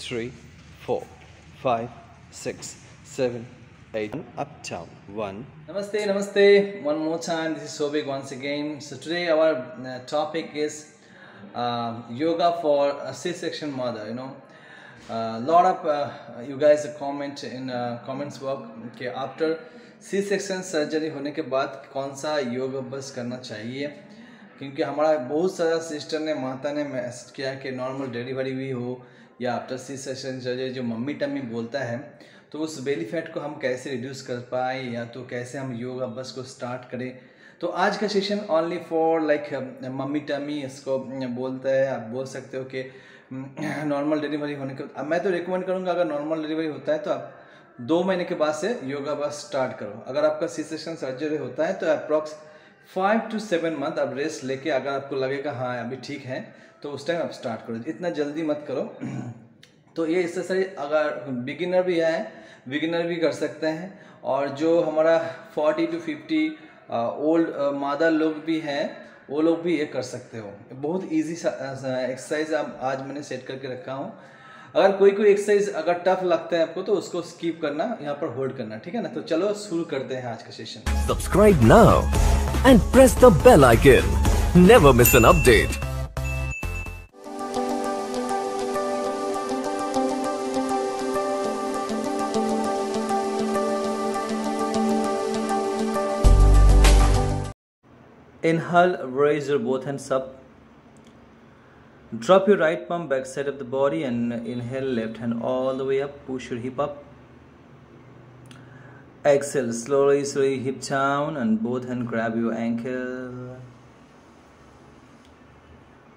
three, four, five, six, seven, eight. Uptown. One. Namaste, namaste. One more time. This is Sobik once again. So today our uh, topic is uh, yoga for a C-section mother. You know, a uh, lot of uh, you guys comment in uh, comments box कि after C-section surgery होने के बाद कौन सा योग अभ्यास करना चाहिए क्योंकि हमारा बहुत सारा सिस्टर ने माता ने मैसेज किया कि नॉर्मल डिलीवरी भी हो या आफ्टर सी सेशन जो मम्मी टम्मी बोलता है तो उस बेली फैट को हम कैसे रिड्यूस कर पाए, या तो कैसे हम योग अभ्यास को स्टार्ट करें? तो आज का session only for like mummy tummy इसको बोलता है, आप बोल सकते हो कि नॉर्मल डिलीवरी होने के अब मैं तो रिकमेंड करूँगा, अगर नॉर्मल डिलीवरी होता है तो आप दो महीने के बाद से योगा बस स्टार्ट करो। अगर आपका सी सेशन सर्जरी होता है तो approx five to seven month आप रेस्ट लेके अगर आपको लगेगा हाँ अभी ठीक है तो उस टाइम आप स्टार्ट करो। इतना जल्दी मत करो। तो ये सही अगर बिगिनर भी है बिगिनर भी कर सकते हैं और जो हमारा फोर्टी टू फिफ्टी ओल्ड मादर लोग भी हैं, वो लोग भी ये कर सकते हो। बहुत इजी एक्सरसाइज आप आज मैंने सेट करके रखा हूँ। अगर कोई कोई एक्सरसाइज अगर टफ लगता है आपको तो उसको स्किप करना, यहाँ पर होल्ड करना, ठीक है ना? तो चलो शुरू करते हैं आज का session subscribe now and press the bell icon. Never miss an update. Inhale, raise your both hands up. Drop your right palm back side of the body and inhale left hand all the way up. Push your hip up. Exhale, slowly, slowly hip down and both hand grab your ankle.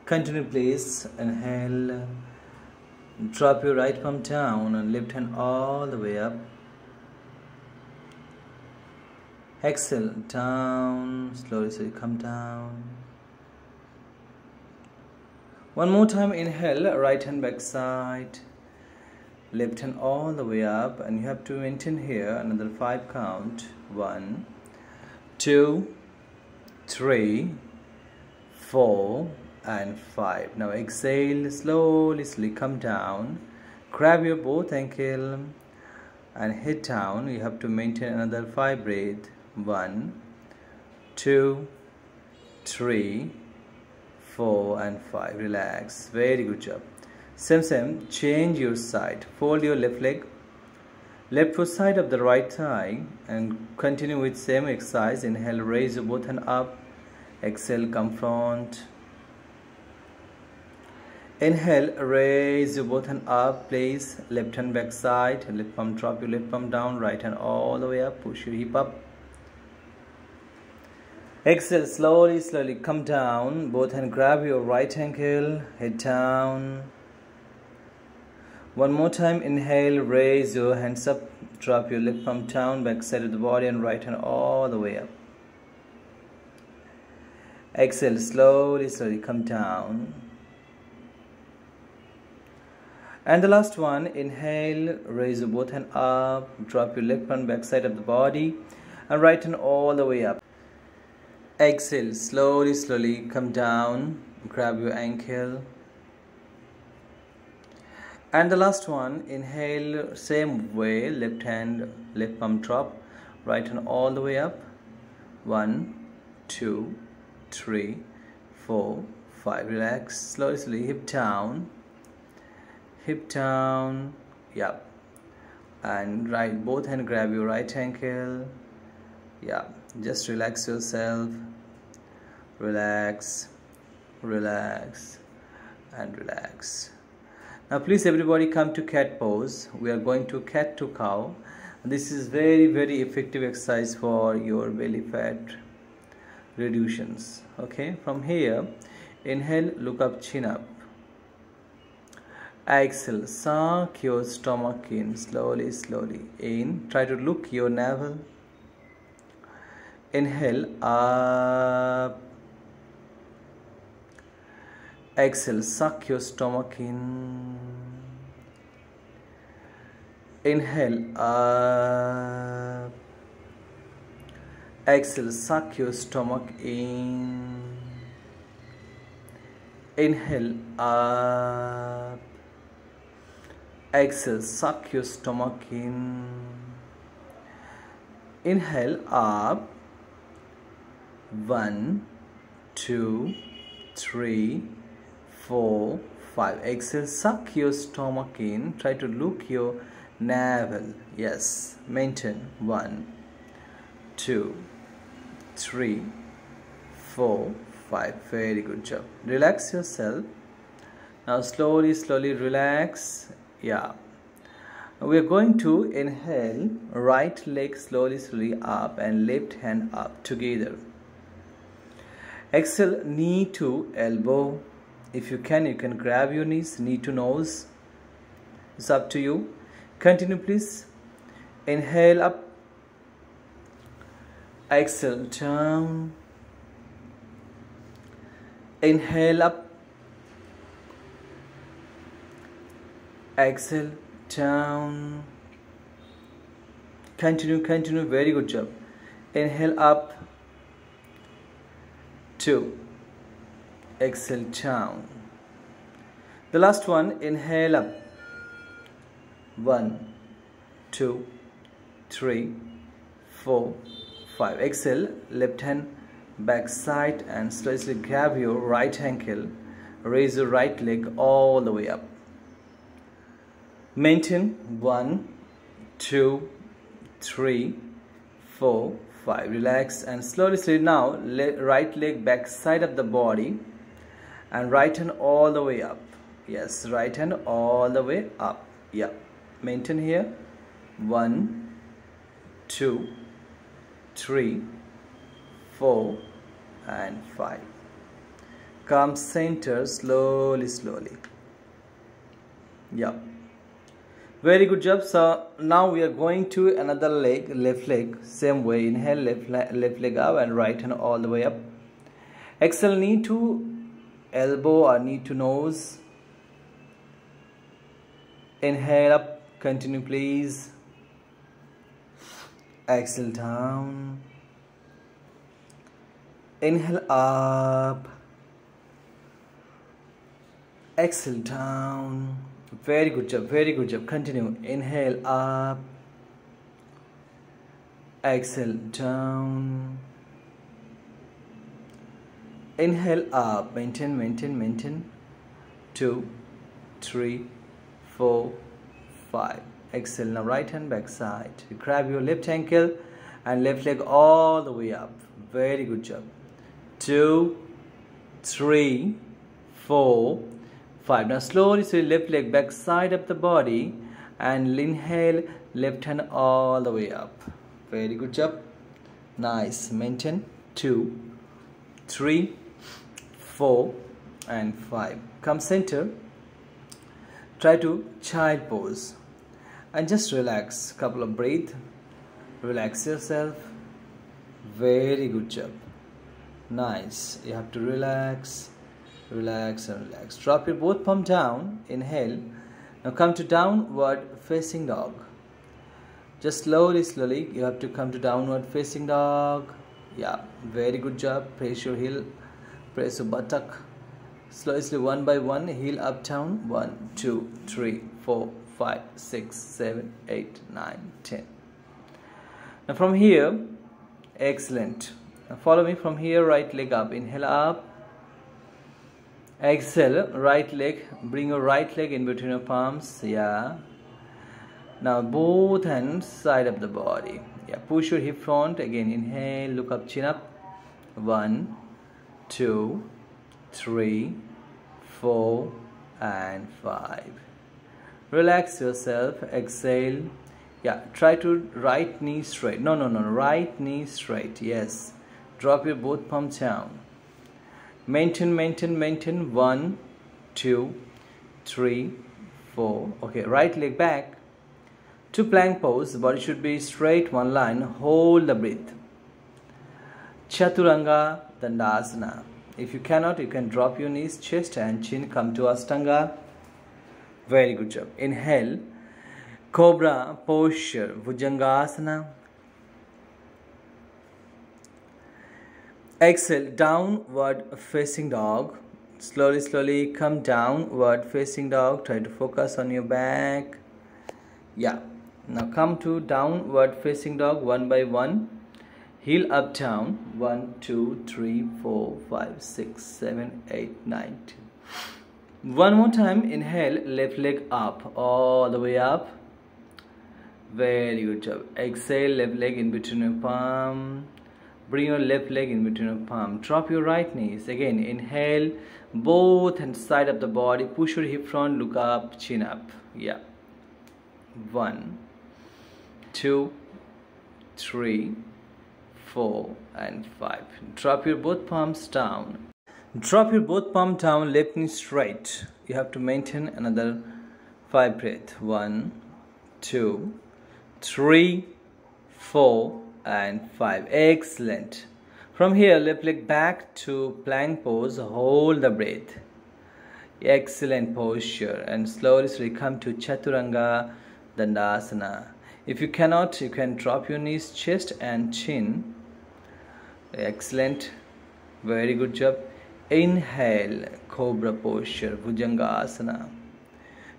Continue please. Inhale. Drop your right palm down and left hand all the way up. Exhale, down, slowly, slowly come down. One more time, inhale, right hand back side, left hand all the way up, and you have to maintain here another five count. One, two, three, four, and five. Now exhale, slowly, slowly come down. Grab your both ankle and hit down. You have to maintain another five breath. One, two, three, four, and five. Relax. Very good job. Same, same. Change your side. Fold your left leg, left foot side of the right thigh, and continue with same exercise. Inhale, raise your both hand up. Exhale, come front. Inhale, raise your both hand up, please. Left hand back side, left palm drop your left palm down, right hand all the way up, push your hip up. Exhale, slowly, slowly come down. Both hand grab your right ankle, head down. One more time, inhale, raise your hands up, drop your left palm down, back side of the body, and right hand all the way up. Exhale, slowly, slowly come down. And the last one, inhale, raise your both hand up, drop your left palm back side of the body, and right hand all the way up. Exhale, slowly, slowly come down, grab your ankle. And the last one, inhale, same way, left hand, left palm drop, right hand all the way up. One, two, three, four, five. Relax, slowly, slowly, hip down hip down yep and right both hand grab your right ankle yeah just relax yourself. Relax. Relax. And relax. Now please everybody come to cat pose. We are going to cat to cow. This is very very effective exercise for your belly fat reductions. Okay? From here inhale look up chin up. Exhale, suck your stomach in. Slowly, slowly. In, try to look your navel. Inhale, up. Uh, exhale, suck your stomach in. Inhale, up. Uh, exhale, suck your stomach in. Inhale, up. Uh, exhale suck your stomach in inhale up one two three four five. Exhale suck your stomach in. Try to look your navel. Yes maintain. One two three four five. Very good job. Relax yourself. Now slowly slowly relax. Yeah. We are going to inhale. Right leg slowly slowly up and left hand up together exhale knee to elbow. If you can you can grab your knees knee to nose. It's up to you. Continue please. Inhale up. Exhale down. Inhale up. Exhale down. Continue continue. Very good job. Inhale up two. Exhale down the last one inhale up. One two three four five. Exhale left hand back side and slowly grab your right ankle. Raise your right leg all the way up. Maintain. One two three four five. Relax and slowly slowly now le right leg back side of the body and right hand all the way up. Yes right hand all the way up. Yeah. Maintain here. One two three four and five. Come center slowly slowly. Yeah very good job so now we are going to another leg left leg same way. Inhale left left leg up and right hand all the way up. Exhale knee to elbow or knee to nose. Inhale up. Continue please. Exhale down. Inhale up. Exhale down very good job very good job. Continue. Inhale up. Exhale down. Inhale up. Maintain maintain maintain. Two three four five. Exhale now. Right hand back side. You grab your left ankle and left leg all the way up. Very good job. Two three four five. Now slowly so left leg back side of the body and inhale left hand all the way up. Very good job. Nice. Maintain. Two three four and five. Come center. Try to child pose. And just relax. Couple of breath. Relax yourself. Very good job. Nice. You have to relax relax and relax. Drop your both palm down. Inhale. Now come to downward facing dog. Just slowly slowly you have to come to downward facing dog. Yeah very good job. Press your heel. Press your buttock. Slowly, slowly one by one. Heel up down. One two three four five six seven eight nine ten. Now from here excellent. Now follow me from here right leg up. Inhale up exhale right leg bring your right leg in between your palms yeah. Now both hands side of the body yeah. Push your hip front again inhale look up chin up. One two three four and five. Relax yourself exhale. Yeah try to right knee straight. No no no right knee straight yes. Drop your both palms down maintain maintain maintain. One two three four. Okay right leg back. To plank pose. Body should be straight one line. Hold the breath. Chaturanga dandasana. If you cannot you can drop your knees chest and chin. Come to astanga very good job. Inhale. Cobra posture. Bhujangasana exhale downward facing dog. Slowly slowly come downward facing dog. Try to focus on your back. Yeah. Now come to downward facing dog one by one. Heel up down. One two three four five six seven eight nine one more time. Inhale left leg up all the way up. Very good job. Exhale left leg in between your palm bring your left leg in between your palm. Drop your right knees. Again inhale. Both and side of the body. Push your hip front. Look up. Chin up. Yeah. One two three four and five. Drop your both palms down. Drop your both palm down. Left knee straight. You have to maintain another five breath. One two three four and five. Excellent. From here left leg back to plank pose. Hold the breath. Excellent posture. And slowly slowly come to chaturanga dandasana. If you cannot you can drop your knees chest and chin. Excellent. Very good job. Inhale cobra posture bhujangasana.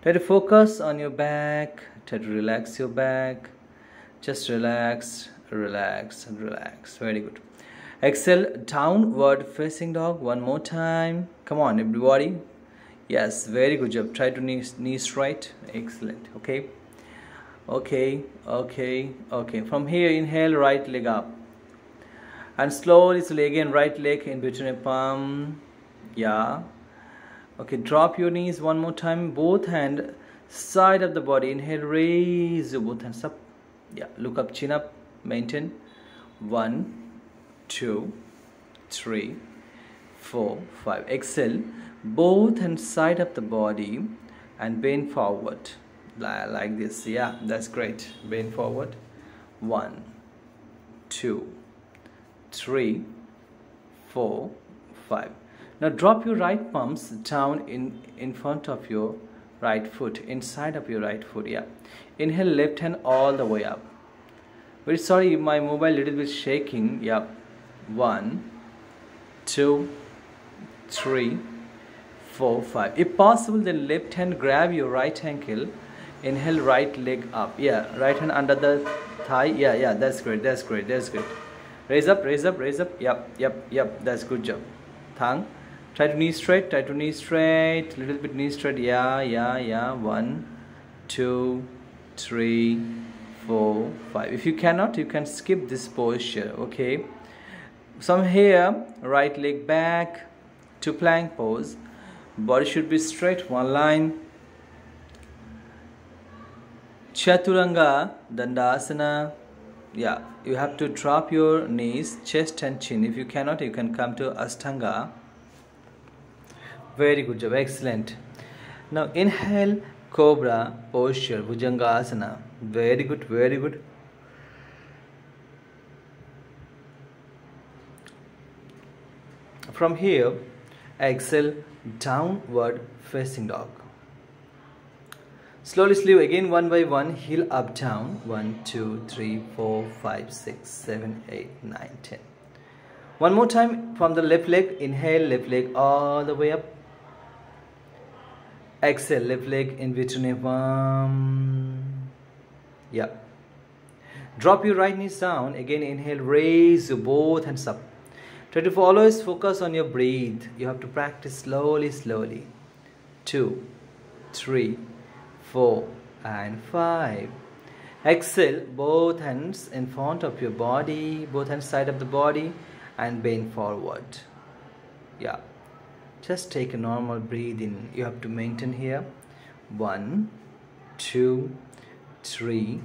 Try to focus on your back. Try to relax your back. Just relax relax and relax. Very good. Exhale downward facing dog one more time. Come on everybody. Yes very good job. Try to knees knees straight excellent. Okay. Okay okay okay. From here inhale right leg up. And slowly slowly again right leg in between a palm. Yeah. Okay drop your knees one more time. Both hand side of the body. Inhale raise your both hands up. Yeah look up chin up maintain. One two three four five. Exhale. Both and side of the body and bend forward. Like this. Yeah that's great. Bend forward. One two three four five. Now drop your right palms down in in front of your right foot inside of your right foot. Yeah. Inhale left hand all the way up very sorry my mobile little bit shaking. Yeah. One two three four five. If possible then left hand grab your right ankle. Inhale right leg up. Yeah right hand under the thigh. Yeah yeah that's great that's great that's good. Raise up raise up raise up. Yep yep yep that's good job. Tongue try to knee straight try to knee straight. Little bit knee straight. Yeah yeah yeah. One two three four five. If you cannot you can skip this posture okay? From here right leg back to plank pose. Body should be straight one line. Chaturanga dandasana. Yeah you have to drop your knees chest and chin. If you cannot you can come to ashtanga. Very good job excellent. Now inhale cobra posture bhujangasana. Very good very good. From here exhale downward facing dog. Slowly sleeve again one by one heel up down. One two three four five six seven eight nine ten. One more time from the left leg inhale left leg all the way up exhale left leg in between one yeah. Drop your right knee down. Again, inhale, raise your both hands up. Try to always focus on your breath You have to practice slowly, slowly. Two, three, four, and five. Exhale, both hands in front of your body, both hands side of the body, and bend forward. Yeah. Just take a normal breathing. You have to maintain here. One, two, three,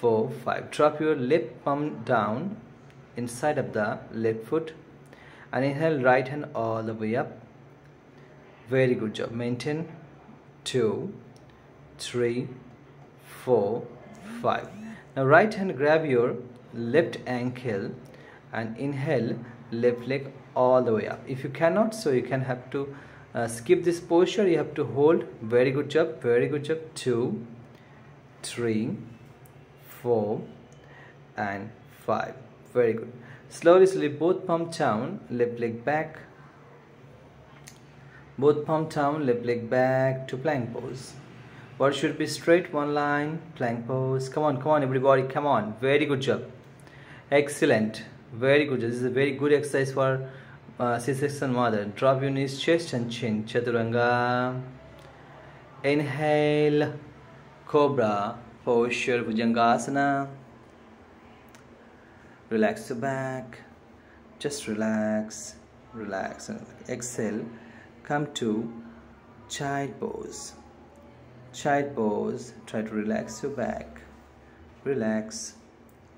four, five. Drop your left palm down inside of the left foot and inhale right hand all the way up. Very good job. Maintain two, three, four, five. Now right hand grab your left ankle and inhale left leg all the way up. If you cannot, so you can have to uh, skip this posture. You have to hold. Very good job. Very good job. Two, three, four, and five. Very good. Slowly, slowly, both palm down, left leg back. Both palm down, left leg back to plank pose. body should be straight one line plank pose come on come on everybody come on very good job excellent very good this is a very good exercise for uh, c-section mother. Drop your knees chest and chin. Chaturanga. Inhale. Cobra. Posture bhujangasana. Relax the back. Just relax. Relax. And exhale. Come to child pose. Child pose. Try to relax your back. Relax.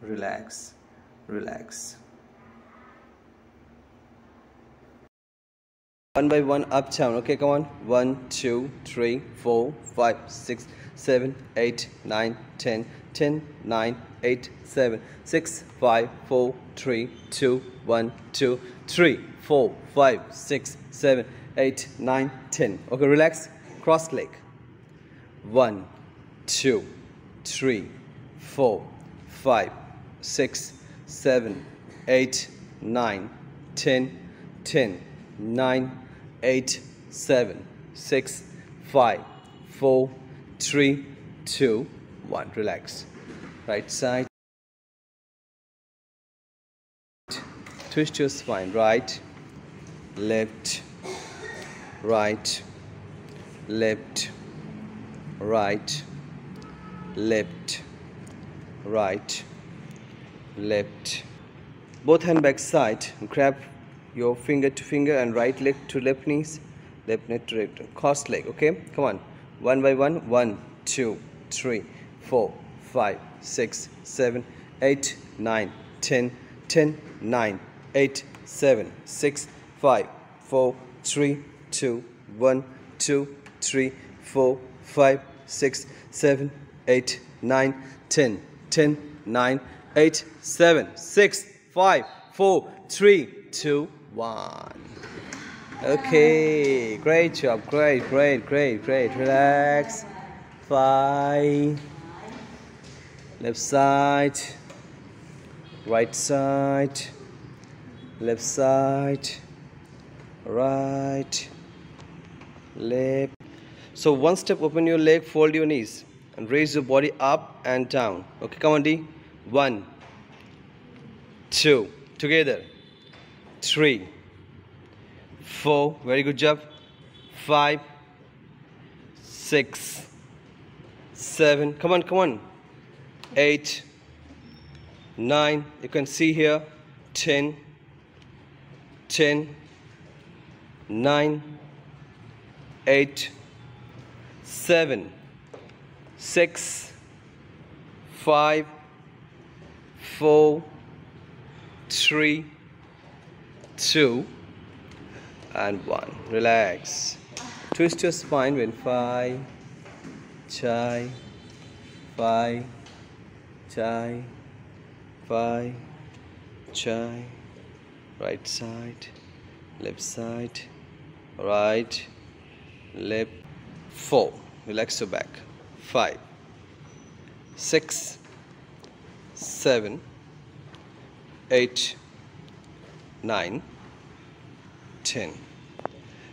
Relax. Relax One by one, up, down. Okay, come on. One, two, three, four, five, six, seven, eight, nine, ten, ten, nine, eight, seven, six, five, four, three, two, one, two, three, four, five, six, seven, eight, nine, ten. Okay, relax. Cross leg. One, two, three, four, five, six, seven, eight, nine, ten, ten, nine, eight, seven, six, five, four, three, two, one. Relax. Right side. Twist your spine. Right, left, right, left, right, left, right, left. Both hand back side. Grab your finger to finger and right leg to left knees, left knee to right. Cross leg. Okay, come on. One by one. One, two, three, four, five, six, seven, eight, nine, ten, ten, nine, eight, seven, six, five, four, three, two, one, two, three, four, five, six, seven, eight, nine, ten, ten, nine, eight, seven, six, five, four, three, two, one. Okay, great job, great, great, great, great. Relax. Five. Left side, right side, left side, right, left. So one step, open your leg, fold your knees, and raise your body up and down. Okay, come on, D. One, two, together. Three, four, very good job. Five, six, seven, come on, come on. Eight, nine, you can see here. Ten, ten, nine, eight, seven, six, five, four, three, two, and one. Relax. Twist your spine when five, chai, five, chai, five, chai, right side, left side, right, left, four. Relax your back. Five, six, seven, eight, nine, ten.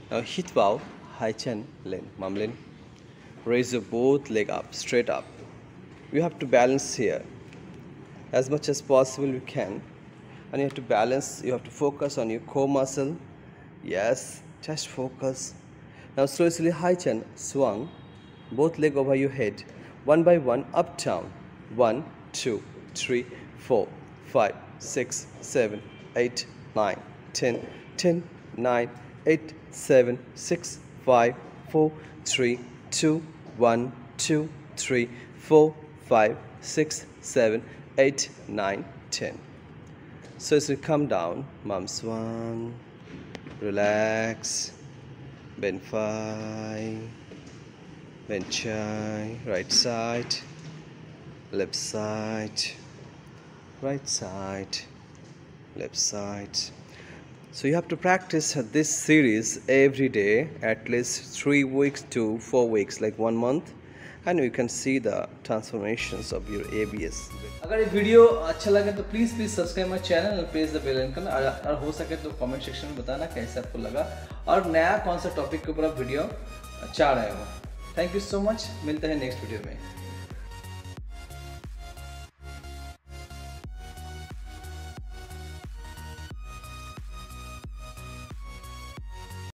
Now hit bow, high chin, lean, mum lean. Raise your both leg up, straight up. You have to balance here as much as possible you can, and you have to balance. You have to focus on your core muscle. Yes, just focus. Now slowly high chin, swung, both leg over your head, one by one, up down. One, two, three, four, five, six, seven, eight, nine, ten, ten, nine, eight, seven, six, five, four, three, two, one, two, three, four, five, six, seven, eight, nine, ten. So as you come down, mum one, relax, bend five, bend chai, right side, left side, right side, left side. So you have to practice this series every day, at least three weeks to four weeks, like one month, and you can see the transformations of your ABS. अगर ये video अच्छा लगे तो please please subscribe my channel और press the bell icon और हो सके तो कमेंट सेक्शन में बताना कैसे आपको लगा और नया कौन सा टॉपिक के ऊपर आप वीडियो चाह रहे हो थैंक यू सो मच मिलते हैं नेक्स्ट वीडियो में